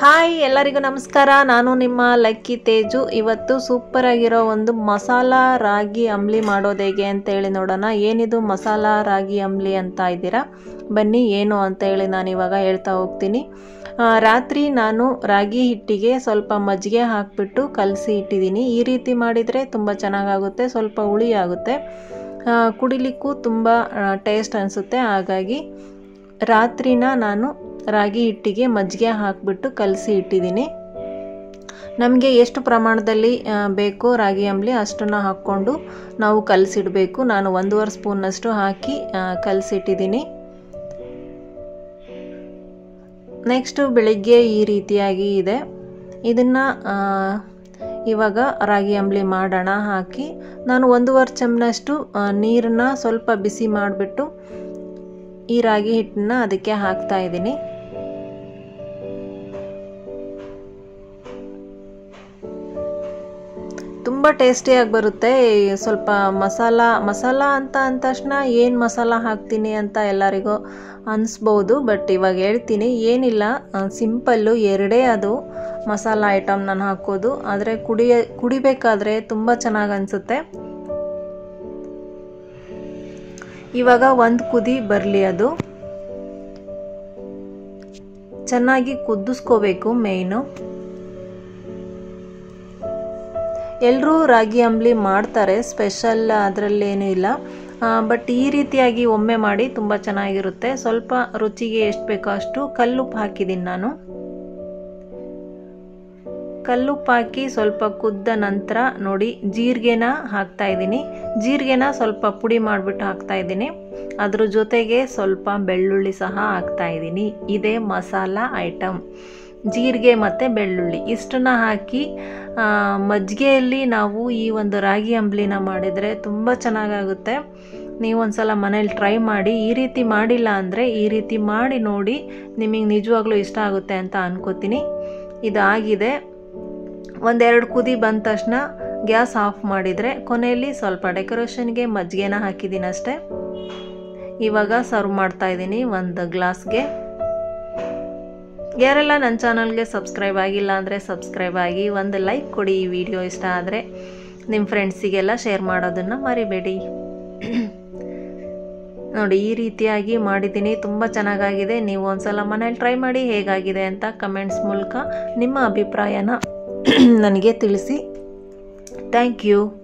Hi, ಎಲ್ಲರಿಗೂ ನಮಸ್ಕಾರ. ನಾನು ನಿಮ್ಮ ಲಕ್ಕಿ ತೇಜು. ಇವತ್ತು ಸೂಪರ್ ಆಗಿರೋ ಒಂದು ಮಸಾಲ ರಾಗಿ ಅಂಬ್ಲಿ ಮಾಡೋದು ಹೇಗೆ ಅಂತ ಹೇಳಿ ನೋಡೋಣ. ಏನಿದು ಮಸಾಲ ರಾಗಿ ಅಂಬ್ಲಿ ಅಂತ ಇದ್ದೀರಾ? ಬನ್ನಿ, ಏನು ಅಂತ ಹೇಳಿ ನಾನು ಇವಾಗ ಹೇಳ್ತಾ ಹೋಗ್ತೀನಿ. ರಾತ್ರಿ ನಾನು ರಾಗಿ ಹಿಟ್ಟಿಗೆ ಸ್ವಲ್ಪ ಮಜ್ಜಿಗೆ ಹಾಕಿಬಿಟ್ಟು ಕಲಸಿ ಇಟ್ಟಿದ್ದೀನಿ. ಈ ರೀತಿ ಮಾಡಿದರೆ ತುಂಬ ಚೆನ್ನಾಗಾಗುತ್ತೆ, ಸ್ವಲ್ಪ ಹುಳಿ ಆಗುತ್ತೆ. ಕುಡಿಲಿಕ್ಕೂ ತುಂಬ ಟೇಸ್ಟ್ ಅನಿಸುತ್ತೆ. ಹಾಗಾಗಿ ರಾತ್ರಿನ ನಾನು ರಾಗಿ ಹಿಟ್ಟಿಗೆ ಮಜ್ಜಿಗೆ ಹಾಕಿಬಿಟ್ಟು ಕಲಸಿ ಇಟ್ಟಿದ್ದೀನಿ. ನಮಗೆ ಎಷ್ಟು ಪ್ರಮಾಣದಲ್ಲಿ ಬೇಕೋ ರಾಗಿ ಅಂಬಲಿ ಅಷ್ಟನ್ನು ಹಾಕ್ಕೊಂಡು ನಾವು ಕಲಸಿಡಬೇಕು. ನಾನು ಒಂದೂವರೆ ಸ್ಪೂನ್ನಷ್ಟು ಹಾಕಿ ಕಲಸಿಟ್ಟಿದ್ದೀನಿ. ನೆಕ್ಸ್ಟು ಬೆಳಿಗ್ಗೆ ಈ ರೀತಿಯಾಗಿ ಇದೆ. ಇದನ್ನು ಇವಾಗ ರಾಗಿ ಅಂಬಲಿ ಮಾಡೋಣ ಹಾಕಿ, ನಾನು ಒಂದೂವರೆ ಚಮ್ನಷ್ಟು ನೀರನ್ನ ಸ್ವಲ್ಪ ಬಿಸಿ ಮಾಡಿಬಿಟ್ಟು ಈ ರಾಗಿ ಹಿಟ್ಟನ್ನ ಅದಕ್ಕೆ ಹಾಕ್ತಾ ಇದ್ದೀನಿ. ತುಂಬ ಟೇಸ್ಟಿಯಾಗಿ ಬರುತ್ತೆ. ಸ್ವಲ್ಪ ಮಸಾಲ ಮಸಾಲ ಅಂತ ಅಂದ ತಕ್ಷಣ ಏನು ಮಸಾಲ ಹಾಕ್ತೀನಿ ಅಂತ ಎಲ್ಲರಿಗೂ ಅನಿಸ್ಬೋದು. ಬಟ್ ಇವಾಗ ಹೇಳ್ತೀನಿ, ಏನಿಲ್ಲ. ಸಿಂಪಲ್ಲು ಎರಡೇ ಅದು ಮಸಾಲ ಐಟಮ್ ನಾನು ಹಾಕೋದು. ಆದರೆ ಕುಡಿಯ ಕುಡಿಬೇಕಾದ್ರೆ ತುಂಬ ಚೆನ್ನಾಗಿ ಅನಿಸುತ್ತೆ. ಇವಾಗ ಒಂದು ಕುದಿ ಬರಲಿ ಅದು. ಚೆನ್ನಾಗಿ ಕುದಿಸ್ಕೋಬೇಕು ಮೇಯ್ನು ಎಲ್ಲರೂ ರಾಗಿ ಅಂಬಲಿ ಮಾಡ್ತಾರೆ ಸ್ಪೆಷಲ್ ಅದರಲ್ಲೇನೂ ಇಲ್ಲ. ಬಟ್ ಈ ರೀತಿಯಾಗಿ ಒಮ್ಮೆ ಮಾಡಿ ತುಂಬ ಚೆನ್ನಾಗಿರುತ್ತೆ. ಸ್ವಲ್ಪ ರುಚಿಗೆ ಎಷ್ಟು ಬೇಕೋ ಅಷ್ಟು ಕಲ್ಲುಪ್ಪು ಹಾಕಿದ್ದೀನಿ ನಾನು. ಕಲ್ಲುಪ್ಪು ಹಾಕಿ ಸ್ವಲ್ಪ ಕುದ್ದ ನಂತರ ನೋಡಿ ಜೀರಿಗೆನ ಹಾಕ್ತಾ ಇದ್ದೀನಿ. ಜೀರಿಗೆನ ಸ್ವಲ್ಪ ಪುಡಿ ಮಾಡಿಬಿಟ್ಟು ಹಾಕ್ತಾ ಇದ್ದೀನಿ. ಅದ್ರ ಜೊತೆಗೆ ಸ್ವಲ್ಪ ಬೆಳ್ಳುಳ್ಳಿ ಸಹ ಹಾಕ್ತಾ ಇದ್ದೀನಿ. ಇದೇ ಮಸಾಲ ಐಟಮ್ ಜೀರಿಗೆ ಮತ್ತು ಬೆಳ್ಳುಳ್ಳಿ. ಇಷ್ಟನ್ನ ಹಾಕಿ ಮಜ್ಜಿಗೆಯಲ್ಲಿ ನಾವು ಈ ಒಂದು ರಾಗಿ ಅಂಬ್ಲಿನ ಮಾಡಿದರೆ ತುಂಬ ಚೆನ್ನಾಗಾಗುತ್ತೆ. ನೀವೊಂದು ಸಲ ಮನೇಲಿ ಟ್ರೈ ಮಾಡಿ, ಈ ರೀತಿ ಮಾಡಿಲ್ಲ ಅಂದರೆ ಈ ರೀತಿ ಮಾಡಿ ನೋಡಿ ನಿಮಗೆ ನಿಜವಾಗ್ಲೂ ಇಷ್ಟ ಆಗುತ್ತೆ ಅಂತ ಅನ್ಕೋತೀನಿ. ಇದಾಗಿದೆ. ಒಂದೆರಡು ಕುದಿ ಬಂದ ತಕ್ಷಣ ಗ್ಯಾಸ್ ಆಫ್ ಮಾಡಿದರೆ ಕೊನೆಯಲ್ಲಿ ಸ್ವಲ್ಪ ಡೆಕೋರೇಷನ್ಗೆ ಮಜ್ಜಿಗೆನ ಹಾಕಿದ್ದೀನಿ ಅಷ್ಟೇ ಇವಾಗ ಸರ್ವ್ ಮಾಡ್ತಾ ಇದ್ದೀನಿ ಒಂದು ಗ್ಲಾಸ್ಗೆ ಯಾರೆಲ್ಲ ನನ್ನ ಚಾನಲ್ಗೆ ಸಬ್ಸ್ಕ್ರೈಬ್ ಆಗಿಲ್ಲ ಅಂದರೆ ಸಬ್ಸ್ಕ್ರೈಬ್ ಆಗಿ ಒಂದು ಲೈಕ್ ಕೊಡಿ ಈ ವಿಡಿಯೋ ಇಷ್ಟ ಆದರೆ ನಿಮ್ಮ ಫ್ರೆಂಡ್ಸಿಗೆಲ್ಲ ಶೇರ್ ಮಾಡೋದನ್ನು ಮರಿಬೇಡಿ. ನೋಡಿ, ಈ ರೀತಿಯಾಗಿ ಮಾಡಿದ್ದೀನಿ. ತುಂಬ ಚೆನ್ನಾಗಾಗಿದೆ. ನೀವು ಒಂದ್ಸಲ ಮನೇಲಿ ಟ್ರೈ ಮಾಡಿ ಹೇಗಾಗಿದೆ ಅಂತ ಕಮೆಂಟ್ಸ್ ಮೂಲಕ ನಿಮ್ಮ ಅಭಿಪ್ರಾಯನ ನನಗೆ ತಿಳಿಸಿ. Thank you.